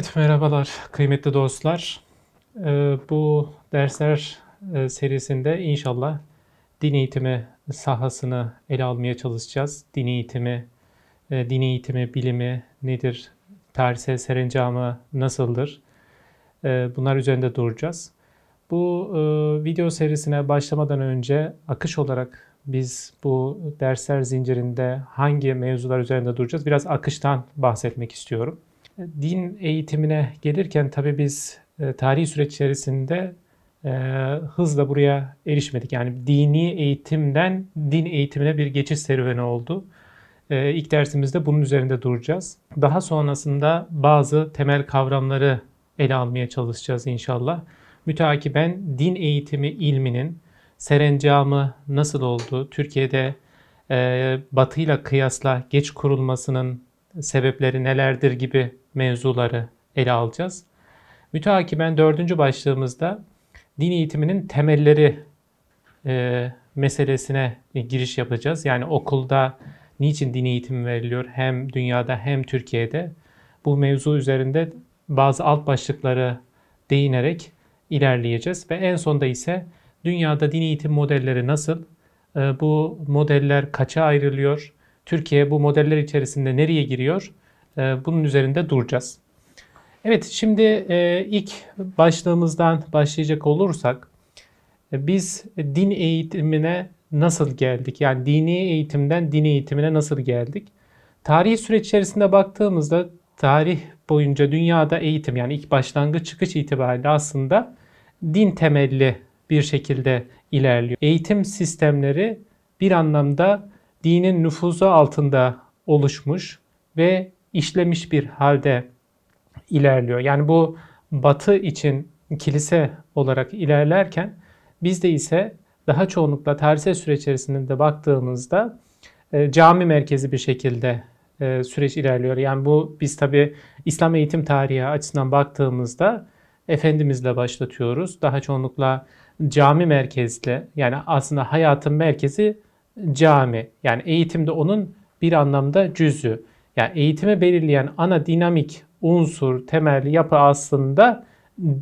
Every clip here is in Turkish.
Evet, merhabalar kıymetli dostlar. Ee, bu dersler e, serisinde inşallah din eğitimi sahasını ele almaya çalışacağız. Din eğitimi, e, din eğitimi bilimi nedir? Tarihsel serencamı nasıldır? E, bunlar üzerinde duracağız. Bu video serisine başlamadan önce akış olarak biz bu dersler zincirinde hangi mevzular üzerinde duracağız? Biraz akıştan bahsetmek istiyorum. Din eğitimine gelirken tabii biz e, tarihi süreç içerisinde e, hızla buraya erişmedik. Yani dini eğitimden din eğitimine bir geçiş serüveni oldu. E, ilk dersimizde bunun üzerinde duracağız. Daha sonrasında bazı temel kavramları ele almaya çalışacağız inşallah. Müteakiben din eğitimi ilminin serencamı nasıl oldu? Türkiye'de e, Batı ile kıyasla geç kurulmasının sebepleri nelerdir gibi mevzuları ele alacağız. Müteakiben dördüncü başlığımızda din eğitiminin temelleri e, meselesine giriş yapacağız. Yani okulda niçin din eğitimi veriliyor hem dünyada hem Türkiye'de bu mevzu üzerinde bazı alt başlıkları değinerek ilerleyeceğiz. Ve en sonda ise dünyada din eğitim modelleri nasıl, e, bu modeller kaça ayrılıyor, Türkiye bu modeller içerisinde nereye giriyor? Ee, bunun üzerinde duracağız. Evet şimdi e, ilk başlığımızdan başlayacak olursak e, biz din eğitimine nasıl geldik? Yani dini eğitimden din eğitimine nasıl geldik? Tarihi süreç içerisinde baktığımızda tarih boyunca dünyada eğitim yani ilk başlangıç çıkış itibariyle aslında din temelli bir şekilde ilerliyor. Eğitim sistemleri bir anlamda dinin nüfuzu altında oluşmuş ve işlemiş bir halde ilerliyor. Yani bu batı için kilise olarak ilerlerken bizde ise daha çoğunlukla tarihsel süreç içerisinde baktığımızda e, cami merkezi bir şekilde e, süreç ilerliyor. Yani bu biz tabi İslam eğitim tarihi açısından baktığımızda Efendimizle başlatıyoruz. Daha çoğunlukla cami merkezli yani aslında hayatın merkezi cami. Yani eğitimde onun bir anlamda cüzü. Yani eğitimi belirleyen ana dinamik unsur, temel yapı aslında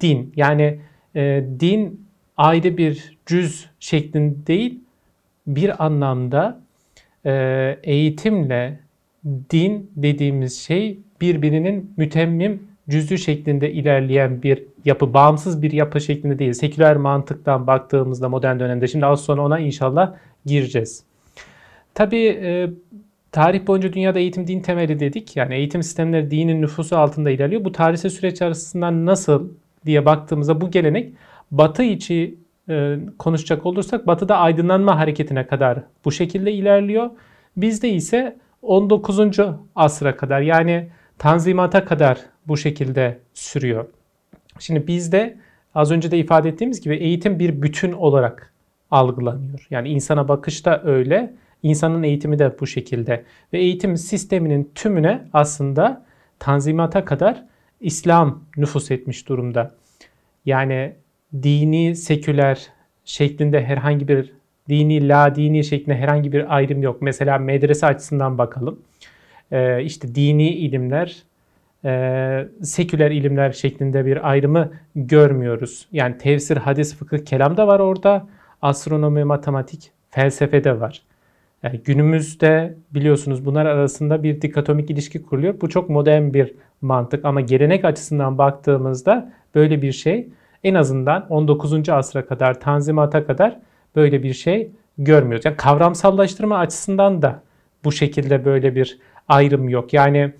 din. Yani e, din ayrı bir cüz şeklinde değil, bir anlamda e, eğitimle din dediğimiz şey birbirinin mütemmim cüzü şeklinde ilerleyen bir yapı, bağımsız bir yapı şeklinde değil. Seküler mantıktan baktığımızda modern dönemde, şimdi az sonra ona inşallah gireceğiz. Tabii e, tarih boyunca dünyada eğitim din temeli dedik. Yani eğitim sistemleri dinin nüfusu altında ilerliyor. Bu tarihsel süreç arasından nasıl diye baktığımızda bu gelenek Batı içi e, konuşacak olursak Batı'da aydınlanma hareketine kadar bu şekilde ilerliyor. Bizde ise 19. asra kadar yani Tanzimata kadar bu şekilde sürüyor. Şimdi bizde az önce de ifade ettiğimiz gibi eğitim bir bütün olarak algılanıyor. Yani insana bakış da öyle, insanın eğitimi de bu şekilde. Ve eğitim sisteminin tümüne aslında tanzimata kadar İslam nüfus etmiş durumda. Yani dini, seküler şeklinde herhangi bir dini, la dini şeklinde herhangi bir ayrım yok. Mesela medrese açısından bakalım. Ee, işte dini ilimler, e, seküler ilimler şeklinde bir ayrımı görmüyoruz. Yani tefsir, hadis, fıkıh, kelam da var orada astronomi, matematik, felsefe de var. Yani günümüzde biliyorsunuz bunlar arasında bir dikotomik ilişki kuruluyor. Bu çok modern bir mantık ama gelenek açısından baktığımızda böyle bir şey en azından 19. asra kadar, Tanzimat'a kadar böyle bir şey görmüyoruz. Yani kavramsallaştırma açısından da bu şekilde böyle bir ayrım yok. Yani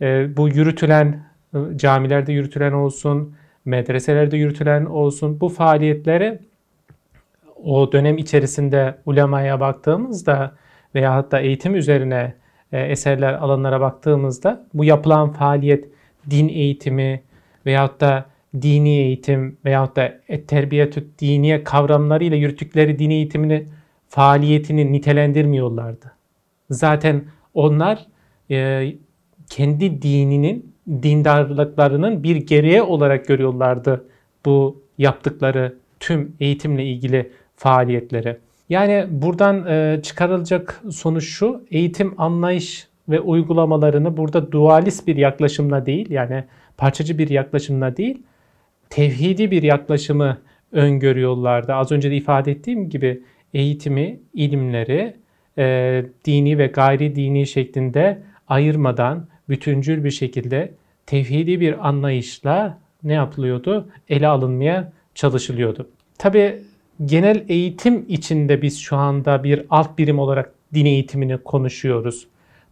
e, bu yürütülen e, camilerde yürütülen olsun, medreselerde yürütülen olsun bu faaliyetleri o dönem içerisinde ulemaya baktığımızda veya hatta eğitim üzerine e, eserler alanlara baktığımızda bu yapılan faaliyet din eğitimi veyahut da dini eğitim veyahut da terbiyetü diniye kavramlarıyla yürüttükleri din eğitimini faaliyetini nitelendirmiyorlardı. Zaten onlar e, kendi dininin dindarlıklarının bir gereği olarak görüyorlardı bu yaptıkları tüm eğitimle ilgili faaliyetleri. Yani buradan e, çıkarılacak sonuç şu, eğitim anlayış ve uygulamalarını burada dualist bir yaklaşımla değil, yani parçacı bir yaklaşımla değil, tevhidi bir yaklaşımı öngörüyorlardı. Az önce de ifade ettiğim gibi eğitimi, ilimleri e, dini ve gayri dini şeklinde ayırmadan bütüncül bir şekilde tevhidi bir anlayışla ne yapılıyordu? Ele alınmaya çalışılıyordu. Tabi genel eğitim içinde biz şu anda bir alt birim olarak din eğitimini konuşuyoruz.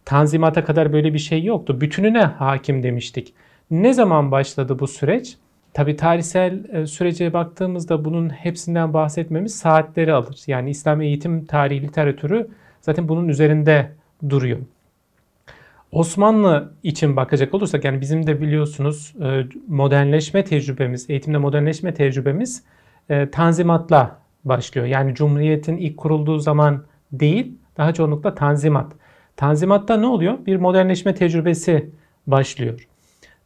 Tanzimata kadar böyle bir şey yoktu. Bütününe hakim demiştik. Ne zaman başladı bu süreç? Tabi tarihsel e, sürece baktığımızda bunun hepsinden bahsetmemiz saatleri alır. Yani İslam eğitim tarihi literatürü zaten bunun üzerinde duruyor. Osmanlı için bakacak olursak yani bizim de biliyorsunuz e, modernleşme tecrübemiz, eğitimde modernleşme tecrübemiz e, tanzimatla başlıyor. Yani Cumhuriyet'in ilk kurulduğu zaman değil, daha çoğunlukla tanzimat. Tanzimatta ne oluyor? Bir modernleşme tecrübesi başlıyor.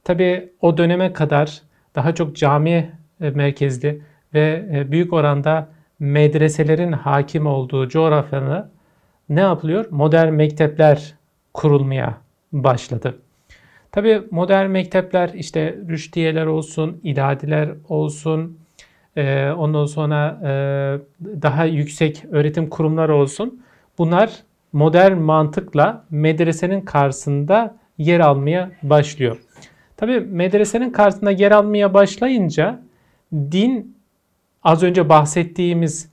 Tabi o döneme kadar daha çok cami e, merkezli ve e, büyük oranda medreselerin hakim olduğu coğrafyanı ne yapılıyor? Modern mektepler kurulmaya başladı. Tabi modern mektepler işte rüştiyeler olsun, idadiler olsun, e, ondan sonra daha yüksek öğretim kurumları olsun. Bunlar modern mantıkla medresenin karşısında yer almaya başlıyor. Tabi medresenin karşısında yer almaya başlayınca din az önce bahsettiğimiz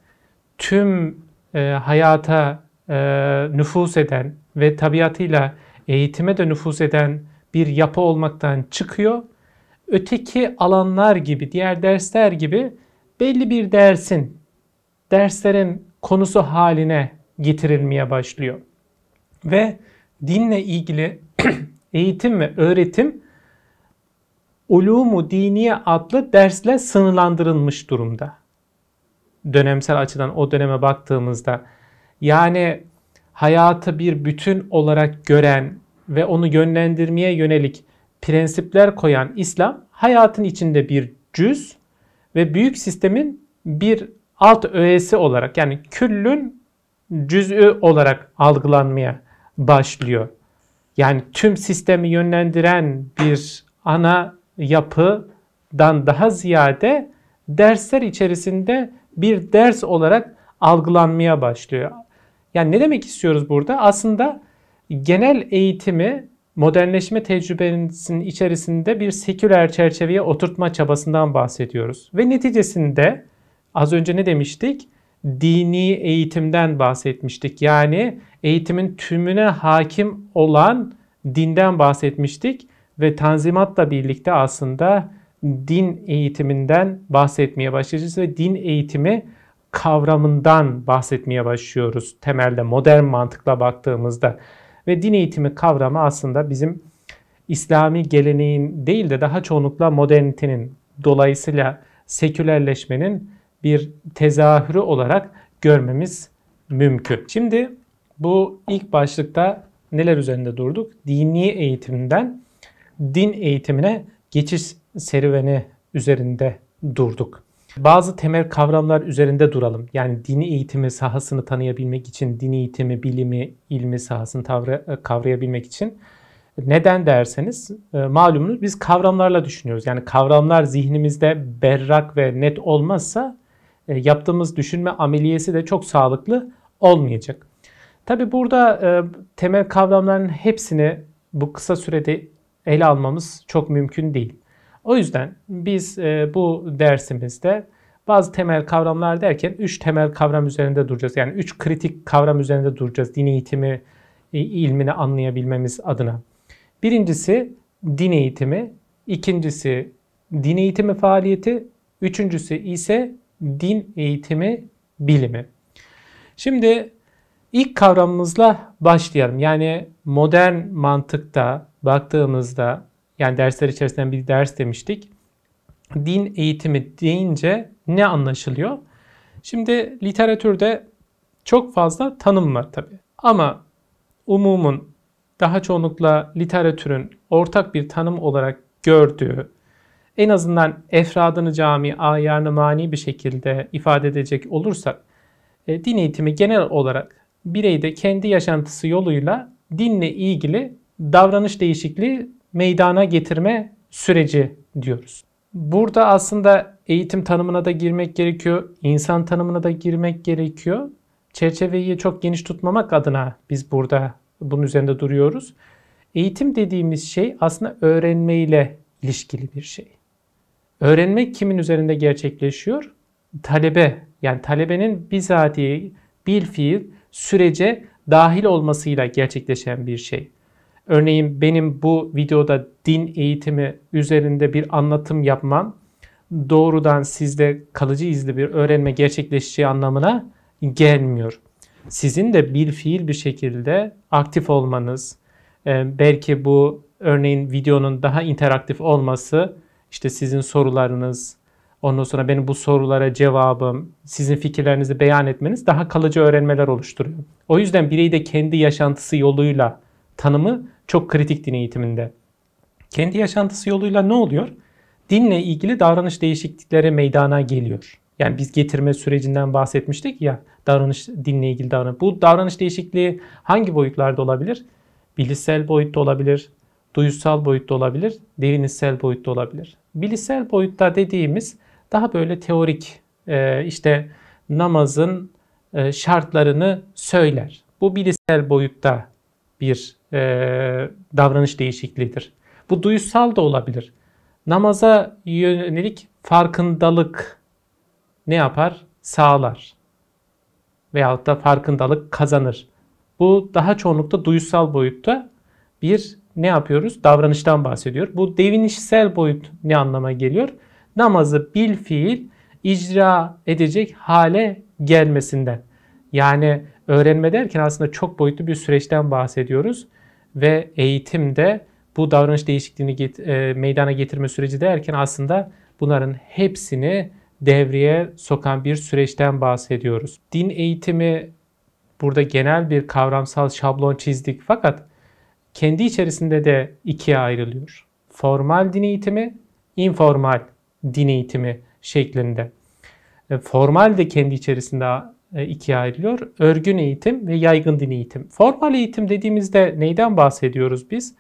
tüm e, hayata e, nüfus eden ve tabiatıyla eğitime de nüfus eden bir yapı olmaktan çıkıyor. Öteki alanlar gibi, diğer dersler gibi belli bir dersin, derslerin konusu haline getirilmeye başlıyor. Ve dinle ilgili eğitim ve öğretim Ulumu Diniye adlı dersle sınırlandırılmış durumda. Dönemsel açıdan o döneme baktığımızda yani hayatı bir bütün olarak gören ve onu yönlendirmeye yönelik prensipler koyan İslam hayatın içinde bir cüz ve büyük sistemin bir alt öğesi olarak yani küllün cüz'ü olarak algılanmaya başlıyor. Yani tüm sistemi yönlendiren bir ana yapıdan daha ziyade dersler içerisinde bir ders olarak algılanmaya başlıyor. Yani ne demek istiyoruz burada? Aslında genel eğitimi modernleşme tecrübesinin içerisinde bir seküler çerçeveye oturtma çabasından bahsediyoruz. Ve neticesinde az önce ne demiştik? Dini eğitimden bahsetmiştik. Yani eğitimin tümüne hakim olan dinden bahsetmiştik ve Tanzimat'la birlikte aslında din eğitiminden bahsetmeye başlayacağız ve din eğitimi kavramından bahsetmeye başlıyoruz temelde modern mantıkla baktığımızda. Ve din eğitimi kavramı aslında bizim İslami geleneğin değil de daha çoğunlukla modernitenin dolayısıyla sekülerleşmenin bir tezahürü olarak görmemiz mümkün. Şimdi bu ilk başlıkta neler üzerinde durduk? Dini eğitimden din eğitimine geçiş serüveni üzerinde durduk. Bazı temel kavramlar üzerinde duralım. Yani dini eğitimi sahasını tanıyabilmek için, dini eğitimi, bilimi, ilmi sahasını e, kavrayabilmek için neden derseniz e, malumunuz biz kavramlarla düşünüyoruz. Yani kavramlar zihnimizde berrak ve net olmazsa e, yaptığımız düşünme ameliyesi de çok sağlıklı olmayacak. Tabi burada temel kavramların hepsini bu kısa sürede ele almamız çok mümkün değil. O yüzden biz e, bu dersimizde bazı temel kavramlar derken üç temel kavram üzerinde duracağız. Yani üç kritik kavram üzerinde duracağız din eğitimi ilmini anlayabilmemiz adına. Birincisi din eğitimi, ikincisi din eğitimi faaliyeti, üçüncüsü ise din eğitimi bilimi. Şimdi ilk kavramımızla başlayalım. Yani modern mantıkta baktığımızda yani dersler içerisinden bir ders demiştik. Din eğitimi deyince ne anlaşılıyor? Şimdi literatürde çok fazla tanım var tabi. Ama umumun daha çoğunlukla literatürün ortak bir tanım olarak gördüğü, en azından efradını cami, ayarını mani bir şekilde ifade edecek olursak, e, din eğitimi genel olarak bireyde kendi yaşantısı yoluyla dinle ilgili davranış değişikliği meydana getirme süreci diyoruz. Burada aslında eğitim tanımına da girmek gerekiyor, insan tanımına da girmek gerekiyor. Çerçeveyi çok geniş tutmamak adına biz burada bunun üzerinde duruyoruz. Eğitim dediğimiz şey aslında öğrenmeyle ilişkili bir şey. Öğrenmek kimin üzerinde gerçekleşiyor? Talebe yani talebenin bizatihi bil fiil sürece dahil olmasıyla gerçekleşen bir şey. Örneğin benim bu videoda din eğitimi üzerinde bir anlatım yapmam doğrudan sizde kalıcı izli bir öğrenme gerçekleşeceği anlamına gelmiyor. Sizin de bir fiil bir şekilde aktif olmanız, e, belki bu örneğin videonun daha interaktif olması, işte sizin sorularınız, ondan sonra benim bu sorulara cevabım, sizin fikirlerinizi beyan etmeniz daha kalıcı öğrenmeler oluşturuyor. O yüzden birey de kendi yaşantısı yoluyla tanımı çok kritik din eğitiminde. Kendi yaşantısı yoluyla ne oluyor? Dinle ilgili davranış değişiklikleri meydana geliyor. Yani biz getirme sürecinden bahsetmiştik ya davranış dinle ilgili davranış. Bu davranış değişikliği hangi boyutlarda olabilir? Bilişsel boyutta olabilir, duyusal boyutta olabilir, devinişsel boyutta olabilir. Bilişsel boyutta dediğimiz daha böyle teorik e, işte namazın e, şartlarını söyler. Bu bilişsel boyutta bir e, davranış değişikliğidir. Bu duyusal da olabilir. Namaza yönelik farkındalık ne yapar? Sağlar. Veyahut da farkındalık kazanır. Bu daha çoğunlukla duyusal boyutta bir ne yapıyoruz? Davranıştan bahsediyor. Bu devinişsel boyut ne anlama geliyor? Namazı bil fiil icra edecek hale gelmesinden. Yani öğrenme derken aslında çok boyutlu bir süreçten bahsediyoruz ve eğitimde bu davranış değişikliğini get, e, meydana getirme süreci derken aslında bunların hepsini devreye sokan bir süreçten bahsediyoruz. Din eğitimi burada genel bir kavramsal şablon çizdik fakat kendi içerisinde de ikiye ayrılıyor. Formal din eğitimi, informal din eğitimi şeklinde. E, formal de kendi içerisinde ikiye ayrılıyor. Örgün eğitim ve yaygın din eğitim. Formal eğitim dediğimizde neyden bahsediyoruz biz?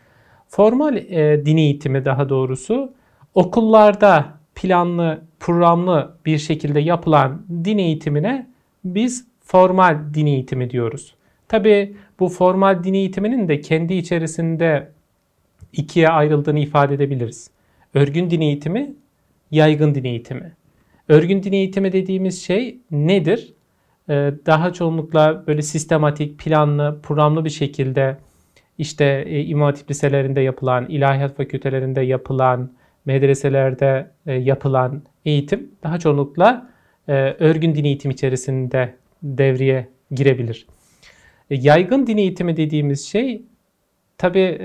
Formal e, din eğitimi daha doğrusu okullarda planlı, programlı bir şekilde yapılan din eğitimine biz formal din eğitimi diyoruz. Tabi bu formal din eğitiminin de kendi içerisinde ikiye ayrıldığını ifade edebiliriz. Örgün din eğitimi, yaygın din eğitimi. Örgün din eğitimi dediğimiz şey nedir? Ee, daha çoğunlukla böyle sistematik, planlı, programlı bir şekilde işte e, İmam Hatip liselerinde yapılan, ilahiyat fakültelerinde yapılan, medreselerde e, yapılan eğitim daha çoğunlukla e, örgün din eğitim içerisinde devreye girebilir. Yaygın din eğitimi dediğimiz şey tabi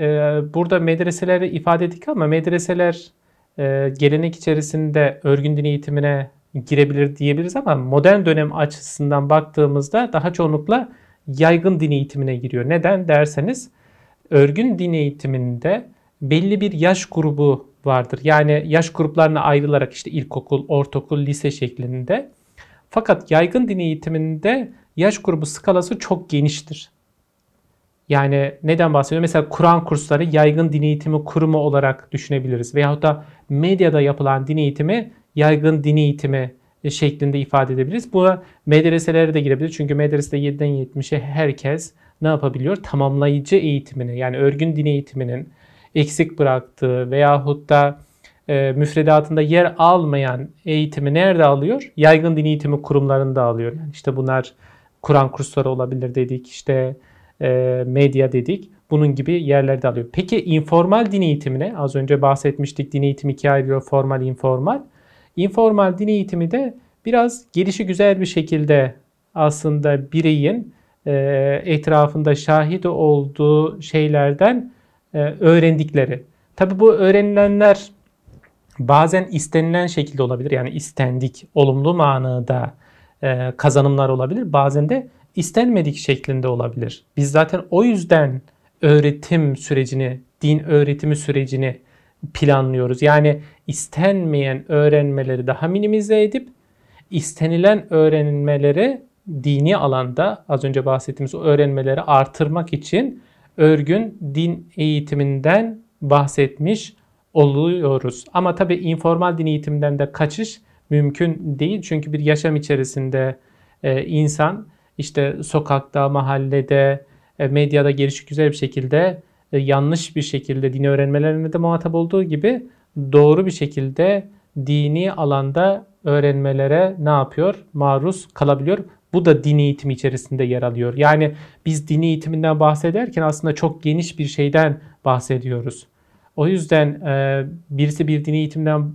burada medreseleri ifade ettik ama medreseler gelenek içerisinde örgün din eğitimine girebilir diyebiliriz ama modern dönem açısından baktığımızda daha çoğunlukla yaygın din eğitimine giriyor. Neden derseniz örgün din eğitiminde belli bir yaş grubu vardır. Yani yaş gruplarına ayrılarak işte ilkokul, ortaokul, lise şeklinde. Fakat yaygın din eğitiminde yaş grubu skalası çok geniştir. Yani neden bahsediyorum? Mesela Kur'an kursları yaygın din eğitimi kurumu olarak düşünebiliriz. Veyahut da medyada yapılan din eğitimi yaygın din eğitimi şeklinde ifade edebiliriz. Bu medreselere de girebilir. Çünkü medresede 7'den 70'e herkes ne yapabiliyor? Tamamlayıcı eğitimini yani örgün din eğitiminin eksik bıraktığı veyahut da e, müfredatında yer almayan eğitimi nerede alıyor? Yaygın din eğitimi kurumlarında alıyor. Yani işte bunlar Kur'an kursları olabilir dedik, işte e, medya dedik. Bunun gibi yerlerde alıyor. Peki informal din eğitimine az önce bahsetmiştik. Din eğitimi ikiye ayrılıyor. Formal, informal. Informal din eğitimi de biraz gelişi güzel bir şekilde aslında bireyin e, etrafında şahit olduğu şeylerden e, öğrendikleri. Tabi bu öğrenilenler bazen istenilen şekilde olabilir. Yani istendik, olumlu manada e, kazanımlar olabilir. Bazen de istenmedik şeklinde olabilir. Biz zaten o yüzden öğretim sürecini, din öğretimi sürecini planlıyoruz. Yani istenmeyen öğrenmeleri daha minimize edip istenilen öğrenmeleri dini alanda az önce bahsettiğimiz o öğrenmeleri artırmak için örgün din eğitiminden bahsetmiş oluyoruz. Ama tabii informal din eğitimden de kaçış mümkün değil. Çünkü bir yaşam içerisinde e, insan işte sokakta, mahallede, e, medyada gelişik güzel bir şekilde yanlış bir şekilde dini öğrenmelerine de muhatap olduğu gibi doğru bir şekilde dini alanda öğrenmelere ne yapıyor? Maruz kalabiliyor. Bu da din eğitimi içerisinde yer alıyor. Yani biz dini eğitiminden bahsederken aslında çok geniş bir şeyden bahsediyoruz. O yüzden e, birisi bir dini eğitimden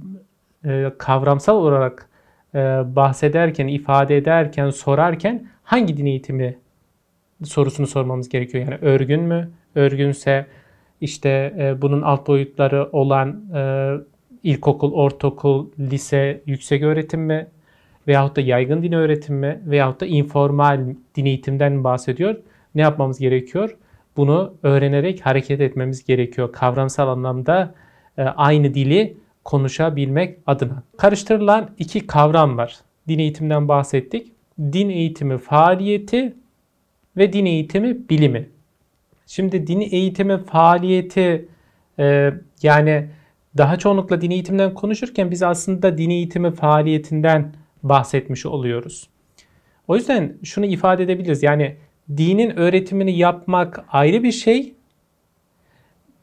e, kavramsal olarak e, bahsederken, ifade ederken, sorarken hangi din eğitimi sorusunu sormamız gerekiyor. Yani örgün mü? Örgünse işte e, bunun alt boyutları olan e, ilkokul, ortaokul, lise, yüksek öğretim mi? Veyahut da yaygın din öğretim mi? Veyahut da informal din eğitimden bahsediyor? Ne yapmamız gerekiyor? Bunu öğrenerek hareket etmemiz gerekiyor. Kavramsal anlamda e, aynı dili konuşabilmek adına. Karıştırılan iki kavram var. Din eğitimden bahsettik. Din eğitimi faaliyeti ve din eğitimi bilimi. Şimdi din eğitimi faaliyeti e, yani daha çoğunlukla din eğitimden konuşurken biz aslında din eğitimi faaliyetinden bahsetmiş oluyoruz. O yüzden şunu ifade edebiliriz. Yani dinin öğretimini yapmak ayrı bir şey.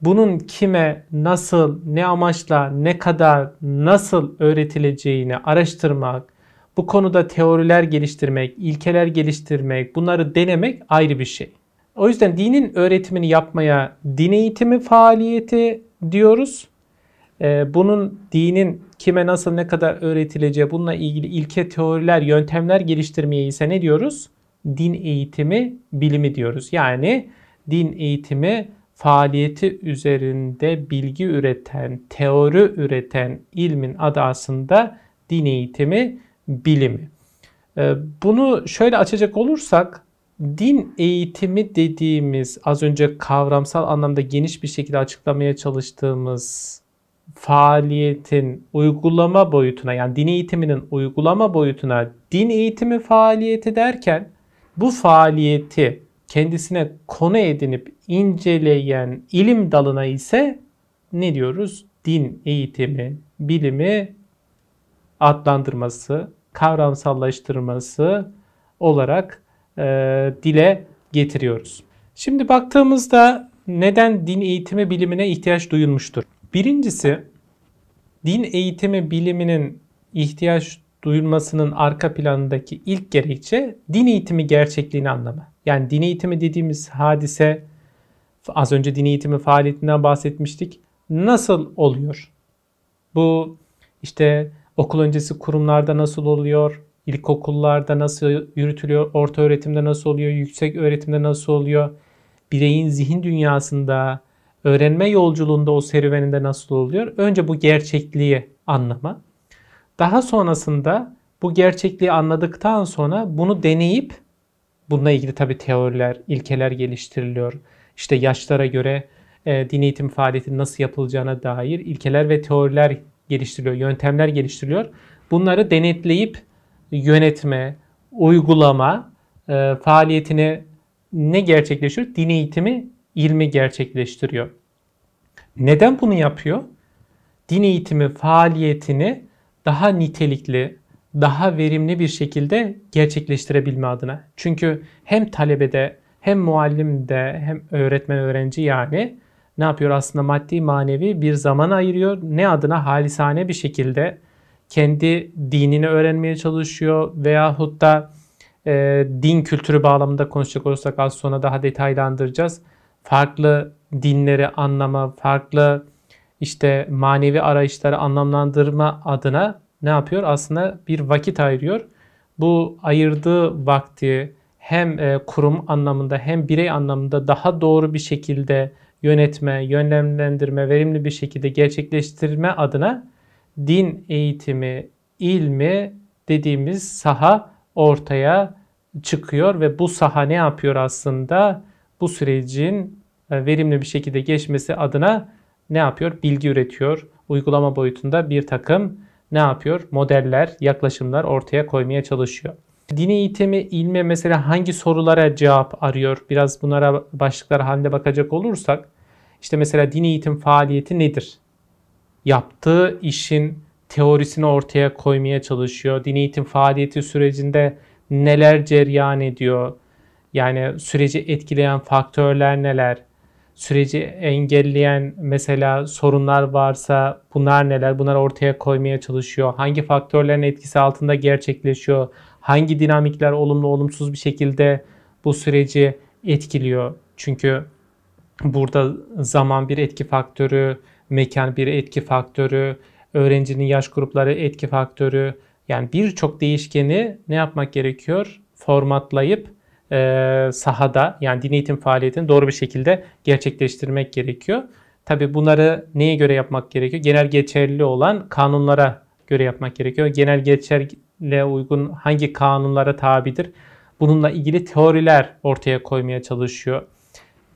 Bunun kime, nasıl, ne amaçla, ne kadar, nasıl öğretileceğini araştırmak, bu konuda teoriler geliştirmek, ilkeler geliştirmek, bunları denemek ayrı bir şey. O yüzden dinin öğretimini yapmaya din eğitimi faaliyeti diyoruz. Ee, bunun dinin kime nasıl ne kadar öğretileceği bununla ilgili ilke teoriler, yöntemler geliştirmeye ise ne diyoruz? Din eğitimi bilimi diyoruz. Yani din eğitimi faaliyeti üzerinde bilgi üreten, teori üreten ilmin adı aslında din eğitimi bilimi. Ee, bunu şöyle açacak olursak din eğitimi dediğimiz az önce kavramsal anlamda geniş bir şekilde açıklamaya çalıştığımız faaliyetin uygulama boyutuna yani din eğitiminin uygulama boyutuna din eğitimi faaliyeti derken bu faaliyeti kendisine konu edinip inceleyen ilim dalına ise ne diyoruz? Din eğitimi, bilimi adlandırması, kavramsallaştırması olarak e, dile getiriyoruz. Şimdi baktığımızda neden din eğitimi bilimine ihtiyaç duyulmuştur? Birincisi din eğitimi biliminin ihtiyaç duyulmasının arka planındaki ilk gerekçe din eğitimi gerçekliğini anlama. Yani din eğitimi dediğimiz hadise az önce din eğitimi faaliyetinden bahsetmiştik. Nasıl oluyor? Bu işte okul öncesi kurumlarda nasıl oluyor? İlkokullarda nasıl yürütülüyor? Orta öğretimde nasıl oluyor? Yüksek öğretimde nasıl oluyor? Bireyin zihin dünyasında, öğrenme yolculuğunda o serüveninde nasıl oluyor? Önce bu gerçekliği anlama. Daha sonrasında bu gerçekliği anladıktan sonra bunu deneyip bununla ilgili tabi teoriler, ilkeler geliştiriliyor. İşte yaşlara göre e, din eğitim faaliyeti nasıl yapılacağına dair ilkeler ve teoriler geliştiriliyor, yöntemler geliştiriliyor. Bunları denetleyip yönetme, uygulama e, faaliyetini ne gerçekleşiyor? Din eğitimi ilmi gerçekleştiriyor. Neden bunu yapıyor? Din eğitimi faaliyetini daha nitelikli, daha verimli bir şekilde gerçekleştirebilme adına. Çünkü hem talebede hem muallimde hem öğretmen öğrenci yani ne yapıyor aslında maddi manevi bir zaman ayırıyor. Ne adına halisane bir şekilde kendi dinini öğrenmeye çalışıyor veyahut da e, din kültürü bağlamında konuşacak olursak az sonra daha detaylandıracağız. Farklı dinleri anlama, farklı işte manevi arayışları anlamlandırma adına ne yapıyor? Aslında bir vakit ayırıyor. Bu ayırdığı vakti hem e, kurum anlamında hem birey anlamında daha doğru bir şekilde yönetme, yönlendirme, verimli bir şekilde gerçekleştirme adına din eğitimi, ilmi dediğimiz saha ortaya çıkıyor ve bu saha ne yapıyor aslında? Bu sürecin e, verimli bir şekilde geçmesi adına ne yapıyor? Bilgi üretiyor. Uygulama boyutunda bir takım ne yapıyor? Modeller, yaklaşımlar ortaya koymaya çalışıyor. Din eğitimi ilme mesela hangi sorulara cevap arıyor? Biraz bunlara başlıklar halinde bakacak olursak işte mesela din eğitim faaliyeti nedir? Yaptığı işin teorisini ortaya koymaya çalışıyor. Din eğitim faaliyeti sürecinde neler ceryan ediyor? Yani süreci etkileyen faktörler neler? Süreci engelleyen mesela sorunlar varsa bunlar neler? Bunları ortaya koymaya çalışıyor. Hangi faktörlerin etkisi altında gerçekleşiyor? Hangi dinamikler olumlu olumsuz bir şekilde bu süreci etkiliyor? Çünkü burada zaman bir etki faktörü, mekan bir etki faktörü, öğrencinin yaş grupları etki faktörü. Yani birçok değişkeni ne yapmak gerekiyor? Formatlayıp e, sahada yani din eğitim faaliyetini doğru bir şekilde gerçekleştirmek gerekiyor. Tabi bunları neye göre yapmak gerekiyor? Genel geçerli olan kanunlara göre yapmak gerekiyor. Genel geçerli uygun hangi kanunlara tabidir? Bununla ilgili teoriler ortaya koymaya çalışıyor.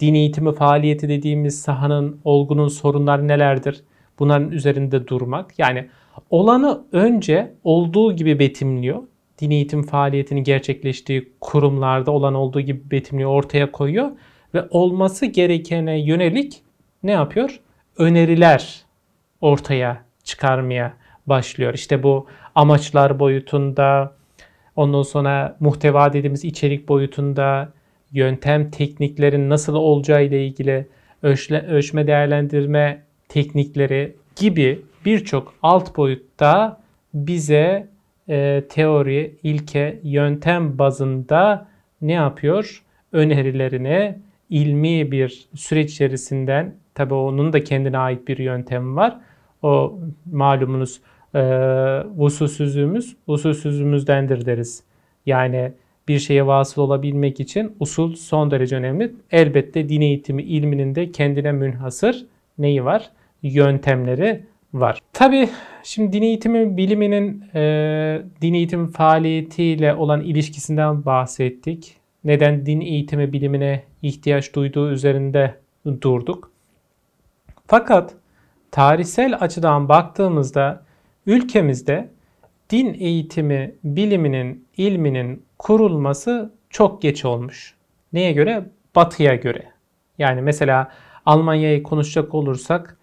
Din eğitimi faaliyeti dediğimiz sahanın, olgunun sorunları nelerdir? Bunların üzerinde durmak. Yani olanı önce olduğu gibi betimliyor. Din eğitim faaliyetinin gerçekleştiği kurumlarda olan olduğu gibi betimliyor, ortaya koyuyor. Ve olması gerekene yönelik ne yapıyor? Öneriler ortaya çıkarmaya başlıyor. İşte bu amaçlar boyutunda, ondan sonra muhteva dediğimiz içerik boyutunda, yöntem tekniklerin nasıl olacağı ile ilgili ölçme, ölçme değerlendirme teknikleri gibi birçok alt boyutta bize e, teori, ilke, yöntem bazında ne yapıyor? Önerilerini ilmi bir süreç içerisinden tabi onun da kendine ait bir yöntemi var. O malumunuz e, usulsüzlüğümüz usulsüzlüğümüzdendir deriz. Yani bir şeye vasıl olabilmek için usul son derece önemli. Elbette din eğitimi ilminin de kendine münhasır neyi var? Yöntemleri var. Tabi şimdi din eğitimi biliminin e, din eğitimi faaliyetiyle olan ilişkisinden bahsettik. Neden din eğitimi bilimine ihtiyaç duyduğu üzerinde durduk. Fakat tarihsel açıdan baktığımızda ülkemizde din eğitimi biliminin, ilminin kurulması çok geç olmuş. Neye göre? Batıya göre. Yani mesela Almanya'yı konuşacak olursak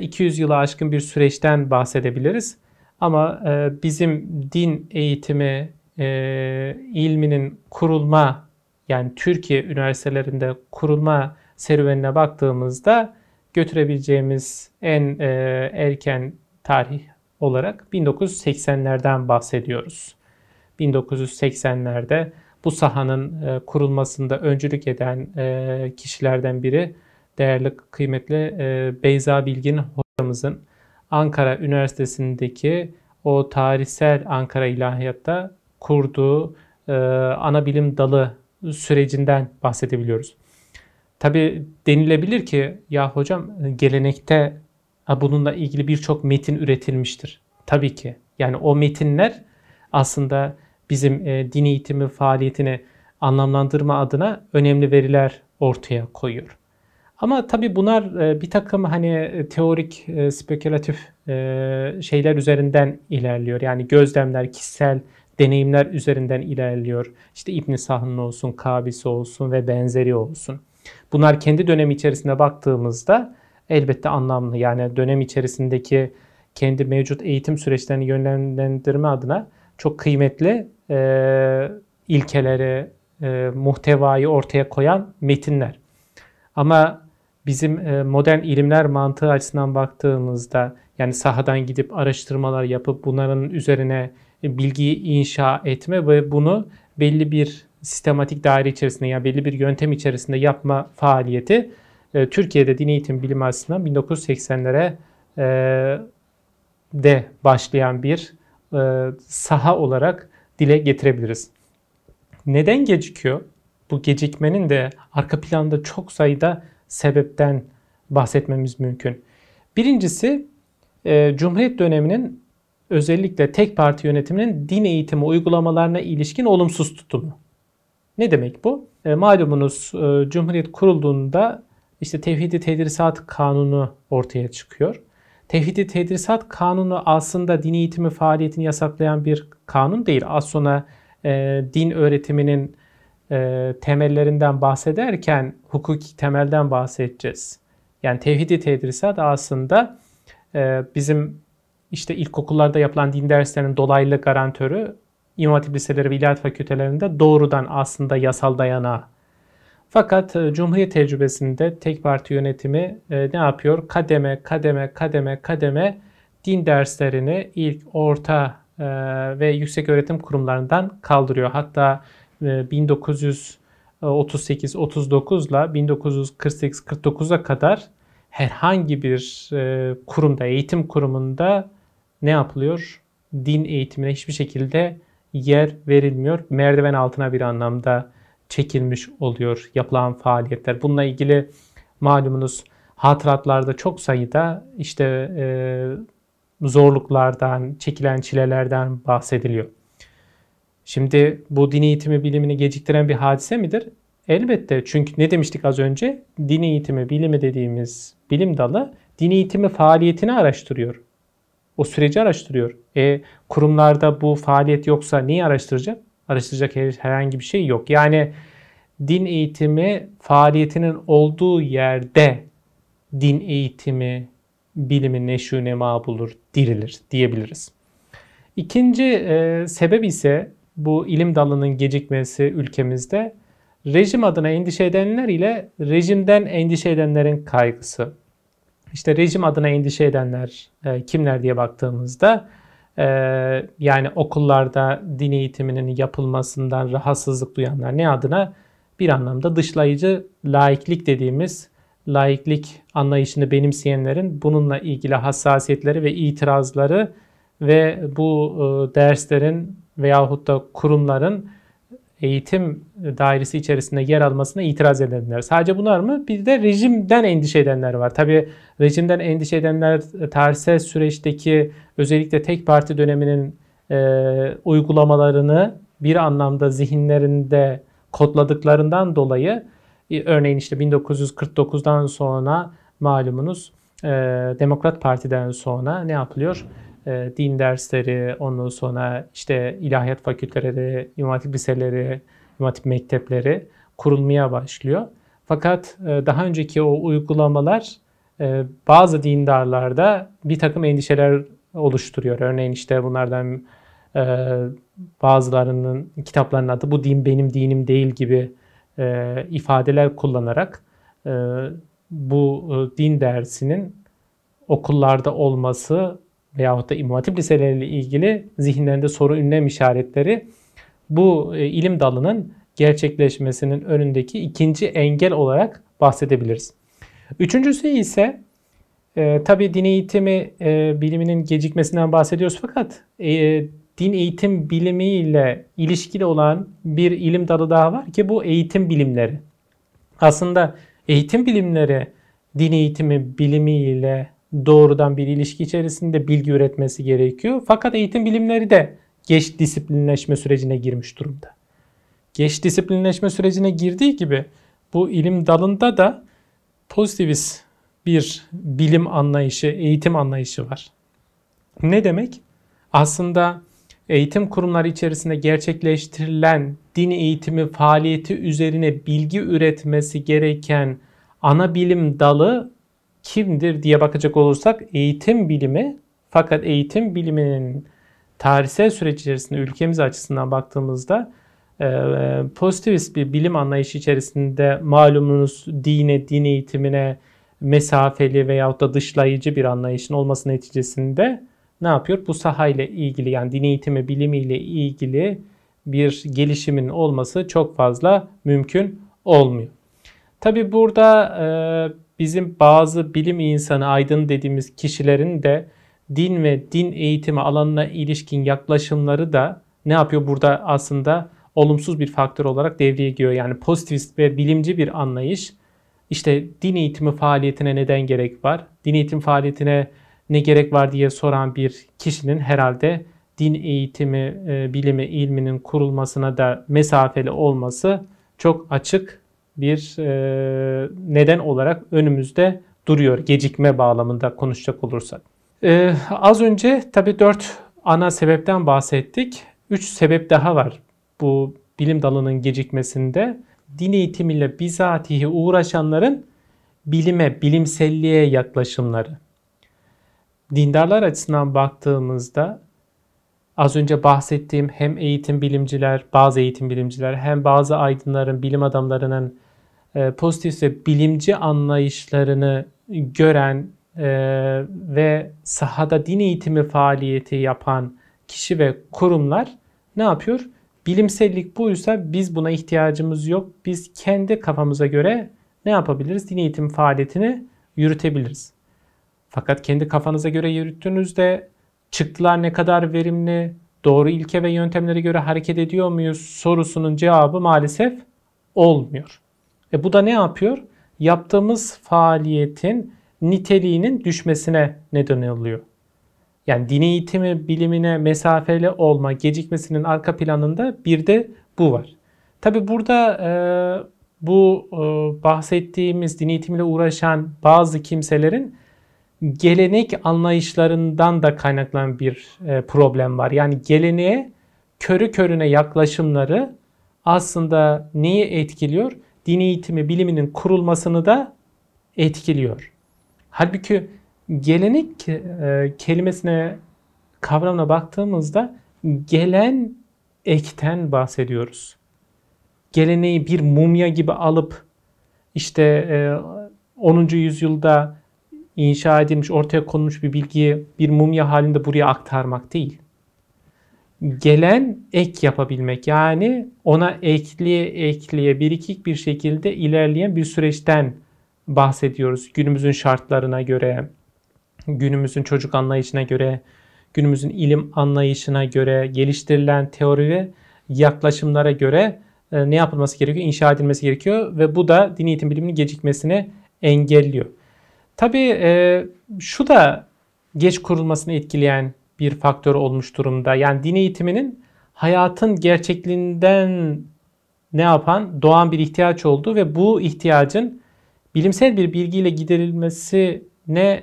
200 e, yılı aşkın bir süreçten bahsedebiliriz. Ama e, bizim din eğitimi e, ilminin kurulma yani Türkiye üniversitelerinde kurulma serüvenine baktığımızda götürebileceğimiz en erken tarih olarak 1980'lerden bahsediyoruz. 1980'lerde bu sahanın e, kurulmasında öncülük eden e, kişilerden biri değerli kıymetli e, Beyza Bilgin hocamızın Ankara Üniversitesi'ndeki o tarihsel Ankara İlahiyat'ta kurduğu ana bilim dalı sürecinden bahsedebiliyoruz. Tabi denilebilir ki ya hocam gelenekte bununla ilgili birçok metin üretilmiştir. Tabii ki. Yani o metinler aslında bizim e, din eğitimi faaliyetini anlamlandırma adına önemli veriler ortaya koyuyor. Ama tabii bunlar e, bir takım hani e, teorik, e, spekülatif e, şeyler üzerinden ilerliyor. Yani gözlemler, kişisel deneyimler üzerinden ilerliyor. İşte İbn Sahn'ın olsun, Kabisi olsun ve benzeri olsun. Bunlar kendi dönemi içerisinde baktığımızda elbette anlamlı. Yani dönem içerisindeki kendi mevcut eğitim süreçlerini yönlendirme adına çok kıymetli e, ilkeleri, e, muhtevayı ortaya koyan metinler. Ama bizim e, modern ilimler mantığı açısından baktığımızda yani sahadan gidip araştırmalar yapıp bunların üzerine bilgiyi inşa etme ve bunu belli bir sistematik daire içerisinde yani belli bir yöntem içerisinde yapma faaliyeti e, Türkiye'de din eğitim bilimi açısından 1980'lere e, de başlayan bir e, saha olarak dile getirebiliriz. Neden gecikiyor? Bu gecikmenin de arka planda çok sayıda sebepten bahsetmemiz mümkün. Birincisi e, Cumhuriyet döneminin özellikle tek parti yönetiminin din eğitimi uygulamalarına ilişkin olumsuz tutumu. Ne demek bu? E, malumunuz e, Cumhuriyet kurulduğunda işte Tevhidi Tedrisat Kanunu ortaya çıkıyor. Tevhidi Tedrisat Kanunu aslında din eğitimi faaliyetini yasaklayan bir kanun değil. Az sonra e, din öğretiminin e, temellerinden bahsederken hukuki temelden bahsedeceğiz. Yani tevhidi tedrisat aslında e, bizim işte ilkokullarda yapılan din derslerinin dolaylı garantörü İmam Hatip Liseleri ve İlahiyat Fakültelerinde doğrudan aslında yasal dayanağı. Fakat e, Cumhuriyet tecrübesinde tek parti yönetimi e, ne yapıyor? Kademe, kademe, kademe, kademe din derslerini ilk, orta e, ve yüksek öğretim kurumlarından kaldırıyor. Hatta e, 1938-39 ile 1948-49'a kadar herhangi bir kurumda, eğitim kurumunda ne yapılıyor? Din eğitimine hiçbir şekilde yer verilmiyor. Merdiven altına bir anlamda çekilmiş oluyor yapılan faaliyetler. Bununla ilgili malumunuz hatıratlarda çok sayıda işte e, zorluklardan, çekilen çilelerden bahsediliyor. Şimdi bu din eğitimi bilimini geciktiren bir hadise midir? Elbette çünkü ne demiştik az önce? Din eğitimi bilimi dediğimiz bilim dalı din eğitimi faaliyetini araştırıyor. O süreci araştırıyor. E, kurumlarda bu faaliyet yoksa neyi araştıracak? Araştıracak herhangi bir şey yok. Yani din eğitimi faaliyetinin olduğu yerde din eğitimi bilimin neşü nema bulur, dirilir diyebiliriz. İkinci e, sebep ise bu ilim dalının gecikmesi ülkemizde rejim adına endişe edenler ile rejimden endişe edenlerin kaygısı. İşte rejim adına endişe edenler e, kimler diye baktığımızda e, yani okullarda din eğitiminin yapılmasından rahatsızlık duyanlar ne adına? Bir anlamda dışlayıcı laiklik dediğimiz laiklik anlayışını benimseyenlerin bununla ilgili hassasiyetleri ve itirazları ve bu e, derslerin veyahut da kurumların eğitim dairesi içerisinde yer almasına itiraz edenler. Sadece bunlar mı? Bir de rejimden endişe edenler var. Tabi rejimden endişe edenler tarihsel süreçteki özellikle tek parti döneminin e, uygulamalarını bir anlamda zihinlerinde kodladıklarından dolayı e, örneğin işte 1949'dan sonra malumunuz e, Demokrat Parti'den sonra ne yapılıyor? E, din dersleri, ondan sonra işte ilahiyat fakülteleri, imam hatip liseleri, imam hatip mektepleri kurulmaya başlıyor. Fakat e, daha önceki o uygulamalar e, bazı dindarlarda bir takım endişeler oluşturuyor. Örneğin işte bunlardan e, bazılarının kitaplarının adı bu din benim dinim değil gibi e, ifadeler kullanarak e, bu e, din dersinin okullarda olması veyahut da İmam Hatip liseleriyle ilgili zihinlerinde soru ünlem işaretleri bu e, ilim dalının gerçekleşmesinin önündeki ikinci engel olarak bahsedebiliriz. Üçüncüsü ise e, tabi din eğitimi e, biliminin gecikmesinden bahsediyoruz fakat e, din eğitim bilimiyle ilişkili olan bir ilim dalı daha var ki bu eğitim bilimleri. Aslında eğitim bilimleri din eğitimi bilimiyle doğrudan bir ilişki içerisinde bilgi üretmesi gerekiyor. Fakat eğitim bilimleri de geç disiplinleşme sürecine girmiş durumda. Geç disiplinleşme sürecine girdiği gibi bu ilim dalında da pozitivist bir bilim anlayışı, eğitim anlayışı var. Ne demek? Aslında eğitim kurumları içerisinde gerçekleştirilen din eğitimi faaliyeti üzerine bilgi üretmesi gereken ana bilim dalı kimdir diye bakacak olursak eğitim bilimi fakat eğitim biliminin tarihsel süreç içerisinde ülkemiz açısından baktığımızda e, pozitivist bir bilim anlayışı içerisinde malumunuz dine, din eğitimine mesafeli veyahut da dışlayıcı bir anlayışın olması neticesinde ne yapıyor? Bu sahayla ilgili yani din eğitimi bilimiyle ilgili bir gelişimin olması çok fazla mümkün olmuyor. Tabi burada e, bizim bazı bilim insanı, aydın dediğimiz kişilerin de din ve din eğitimi alanına ilişkin yaklaşımları da ne yapıyor burada aslında olumsuz bir faktör olarak devreye giriyor. Yani pozitivist ve bilimci bir anlayış. İşte din eğitimi faaliyetine neden gerek var? Din eğitim faaliyetine ne gerek var diye soran bir kişinin herhalde din eğitimi, e, bilimi, ilminin kurulmasına da mesafeli olması çok açık bir e, neden olarak önümüzde duruyor gecikme bağlamında konuşacak olursak. E, az önce tabii dört ana sebepten bahsettik. Üç sebep daha var bu bilim dalının gecikmesinde. Din eğitimiyle bizatihi uğraşanların bilime, bilimselliğe yaklaşımları dindarlar açısından baktığımızda az önce bahsettiğim hem eğitim bilimciler, bazı eğitim bilimciler hem bazı aydınların, bilim adamlarının e, pozitif ve bilimci anlayışlarını gören e, ve sahada din eğitimi faaliyeti yapan kişi ve kurumlar ne yapıyor? Bilimsellik buysa biz buna ihtiyacımız yok. Biz kendi kafamıza göre ne yapabiliriz? Din eğitim faaliyetini yürütebiliriz. Fakat kendi kafanıza göre yürüttüğünüzde çıktılar ne kadar verimli, doğru ilke ve yöntemlere göre hareket ediyor muyuz sorusunun cevabı maalesef olmuyor. E bu da ne yapıyor? Yaptığımız faaliyetin niteliğinin düşmesine neden oluyor. Yani din eğitimi bilimine mesafeli olma gecikmesinin arka planında bir de bu var. Tabi burada e, bu e, bahsettiğimiz din eğitimiyle uğraşan bazı kimselerin gelenek anlayışlarından da kaynaklanan bir e, problem var. Yani geleneğe körü körüne yaklaşımları aslında neyi etkiliyor? Din eğitimi biliminin kurulmasını da etkiliyor. Halbuki gelenek e, kelimesine kavramına baktığımızda gelen ekten bahsediyoruz. Geleneği bir mumya gibi alıp işte e, 10. yüzyılda inşa edilmiş, ortaya konmuş bir bilgiyi bir mumya halinde buraya aktarmak değil. Gelen ek yapabilmek yani ona ekleye ekleye birikik bir şekilde ilerleyen bir süreçten bahsediyoruz. Günümüzün şartlarına göre, günümüzün çocuk anlayışına göre, günümüzün ilim anlayışına göre, geliştirilen teori ve yaklaşımlara göre e, ne yapılması gerekiyor? İnşa edilmesi gerekiyor ve bu da din eğitim biliminin gecikmesini engelliyor. Tabii e, şu da geç kurulmasını etkileyen bir faktör olmuş durumda. Yani din eğitiminin hayatın gerçekliğinden ne yapan doğan bir ihtiyaç oldu ve bu ihtiyacın bilimsel bir bilgiyle giderilmesi ne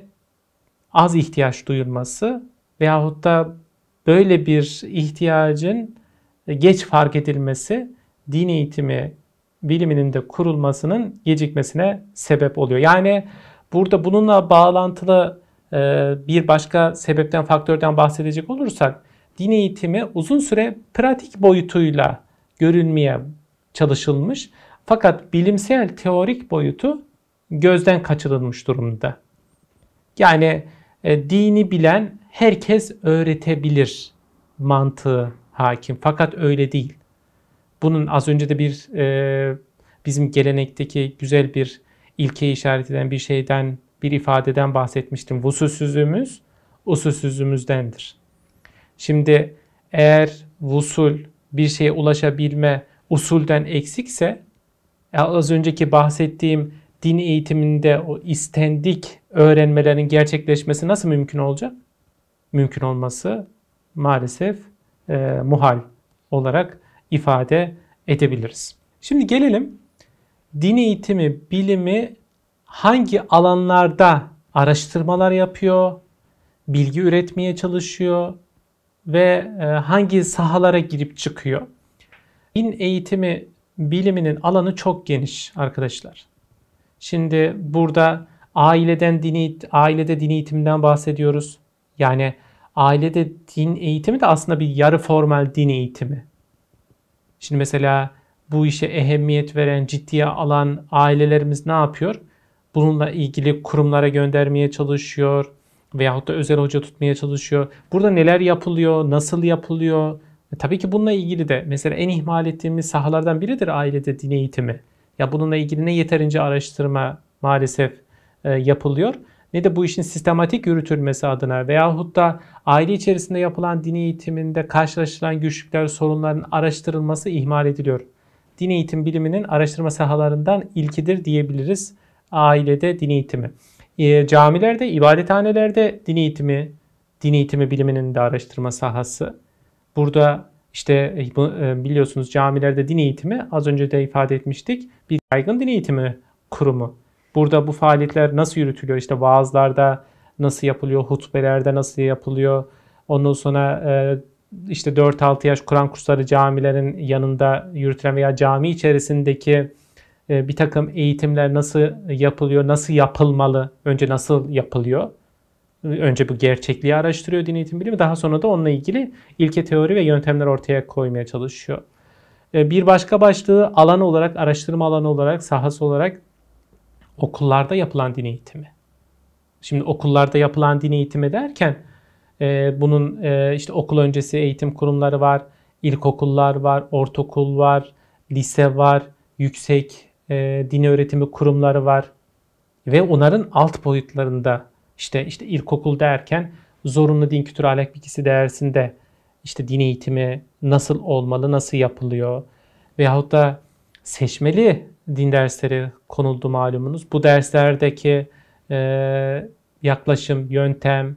az ihtiyaç duyulması veyahut da böyle bir ihtiyacın geç fark edilmesi din eğitimi biliminin de kurulmasının gecikmesine sebep oluyor. Yani burada bununla bağlantılı e, bir başka sebepten, faktörden bahsedecek olursak din eğitimi uzun süre pratik boyutuyla görülmeye çalışılmış. Fakat bilimsel teorik boyutu gözden kaçırılmış durumda. Yani e, dini bilen herkes öğretebilir mantığı hakim. Fakat öyle değil. Bunun az önce de bir e, bizim gelenekteki güzel bir ilke işaret eden bir şeyden, bir ifadeden bahsetmiştim. Vusulsüzlüğümüz usulsüzlüğümüzdendir. Şimdi eğer vusul bir şeye ulaşabilme usulden eksikse az önceki bahsettiğim din eğitiminde o istendik öğrenmelerin gerçekleşmesi nasıl mümkün olacak? Mümkün olması maalesef e, muhal olarak ifade edebiliriz. Şimdi gelelim din eğitimi bilimi hangi alanlarda araştırmalar yapıyor, bilgi üretmeye çalışıyor ve e, hangi sahalara girip çıkıyor. Din eğitimi biliminin alanı çok geniş arkadaşlar. Şimdi burada aileden dini ailede din eğitiminden bahsediyoruz. Yani ailede din eğitimi de aslında bir yarı formal din eğitimi. Şimdi mesela bu işe ehemmiyet veren, ciddiye alan ailelerimiz ne yapıyor? Bununla ilgili kurumlara göndermeye çalışıyor veyahut da özel hoca tutmaya çalışıyor. Burada neler yapılıyor, nasıl yapılıyor? E, tabii ki bununla ilgili de mesela en ihmal ettiğimiz sahalardan biridir ailede din eğitimi. Ya bununla ilgili ne yeterince araştırma maalesef e, yapılıyor ne de bu işin sistematik yürütülmesi adına veyahut da aile içerisinde yapılan din eğitiminde karşılaşılan güçlükler, sorunların araştırılması ihmal ediliyor. Din eğitim biliminin araştırma sahalarından ilkidir diyebiliriz ailede din eğitimi. E, camilerde, ibadethanelerde din eğitimi, din eğitimi biliminin de araştırma sahası. Burada işte e, e, biliyorsunuz camilerde din eğitimi az önce de ifade etmiştik. Bir yaygın din eğitimi kurumu. Burada bu faaliyetler nasıl yürütülüyor? İşte vaazlarda nasıl yapılıyor? Hutbelerde nasıl yapılıyor? Ondan sonra e, işte 4-6 yaş Kur'an kursları camilerin yanında yürütülen veya cami içerisindeki bir takım eğitimler nasıl yapılıyor? Nasıl yapılmalı? Önce nasıl yapılıyor? Önce bu gerçekliği araştırıyor din eğitim bilimi. Daha sonra da onunla ilgili ilke teori ve yöntemler ortaya koymaya çalışıyor. E, bir başka başlığı alan olarak, araştırma alanı olarak, sahası olarak okullarda yapılan din eğitimi. Şimdi okullarda yapılan din eğitimi derken e, bunun e, işte okul öncesi eğitim kurumları var, ilkokullar var, ortaokul var, lise var, yüksek e, din öğretimi kurumları var ve onların alt boyutlarında işte işte ilkokul derken zorunlu din kültürü ahlak bilgisi dersinde işte din eğitimi nasıl olmalı, nasıl yapılıyor veyahut da seçmeli din dersleri konuldu malumunuz. Bu derslerdeki e, yaklaşım, yöntem,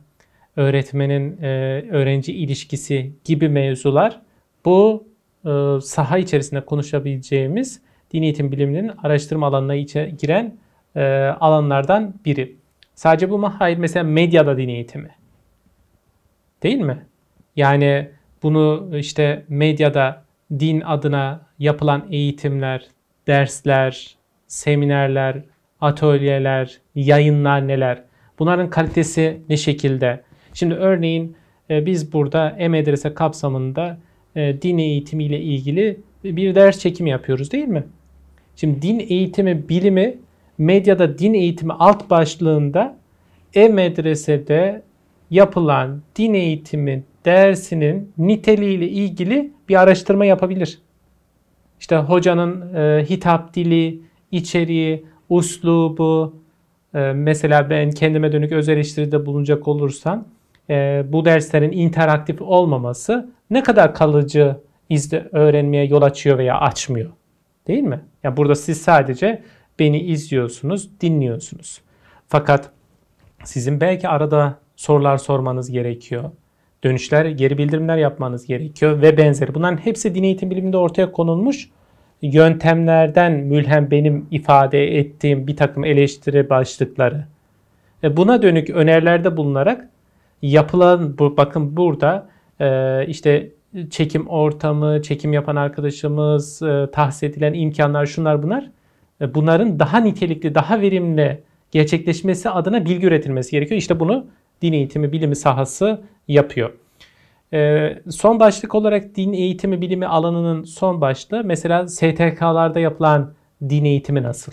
öğretmenin e, öğrenci ilişkisi gibi mevzular bu e, saha içerisinde konuşabileceğimiz din eğitim biliminin araştırma alanına giren e, alanlardan biri. Sadece bu mu? Hayır. Mesela medyada din eğitimi. Değil mi? Yani bunu işte medyada din adına yapılan eğitimler, dersler, seminerler, atölyeler, yayınlar neler? Bunların kalitesi ne şekilde? Şimdi örneğin e, biz burada e-medrese kapsamında e, din eğitimi ile ilgili bir ders çekimi yapıyoruz değil mi? Şimdi din eğitimi bilimi medyada din eğitimi alt başlığında e-medresede yapılan din eğitimi dersinin niteliğiyle ilgili bir araştırma yapabilir. İşte hocanın e, hitap dili, içeriği, uslubu, e, mesela ben kendime dönük öz eleştiride bulunacak olursam e, bu derslerin interaktif olmaması ne kadar kalıcı izle öğrenmeye yol açıyor veya açmıyor. Değil mi? Yani burada siz sadece beni izliyorsunuz, dinliyorsunuz. Fakat sizin belki arada sorular sormanız gerekiyor. Dönüşler, geri bildirimler yapmanız gerekiyor ve benzeri. Bunların hepsi din eğitim biliminde ortaya konulmuş yöntemlerden mülhem benim ifade ettiğim bir takım eleştiri başlıkları. E buna dönük önerilerde bulunarak yapılan, bu, bakın burada e, işte çekim ortamı, çekim yapan arkadaşımız, e, tahsis edilen imkanlar, şunlar bunlar. E, bunların daha nitelikli, daha verimli gerçekleşmesi adına bilgi üretilmesi gerekiyor. İşte bunu din eğitimi bilimi sahası yapıyor. Ee, son başlık olarak din eğitimi bilimi alanının son başlığı mesela STK'larda yapılan din eğitimi nasıl?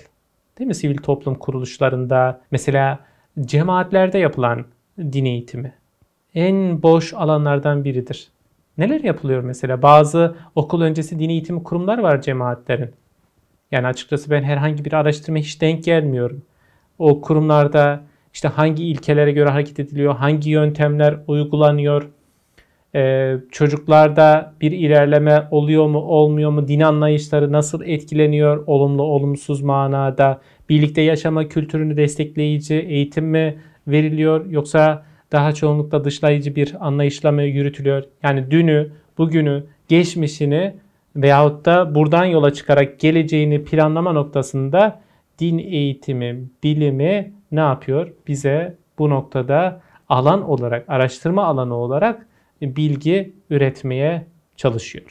Değil mi? Sivil toplum kuruluşlarında mesela cemaatlerde yapılan din eğitimi en boş alanlardan biridir. Neler yapılıyor mesela? Bazı okul öncesi din eğitimi kurumlar var cemaatlerin. Yani açıkçası ben herhangi bir araştırma hiç denk gelmiyorum. O kurumlarda işte hangi ilkelere göre hareket ediliyor, hangi yöntemler uygulanıyor, ee, çocuklarda bir ilerleme oluyor mu olmuyor mu din anlayışları nasıl etkileniyor olumlu olumsuz manada birlikte yaşama kültürünü destekleyici eğitim mi veriliyor yoksa daha çoğunlukla dışlayıcı bir anlayışla mı yürütülüyor yani dünü bugünü geçmişini veyahut da buradan yola çıkarak geleceğini planlama noktasında din eğitimi bilimi ne yapıyor bize bu noktada alan olarak araştırma alanı olarak bilgi üretmeye çalışıyor.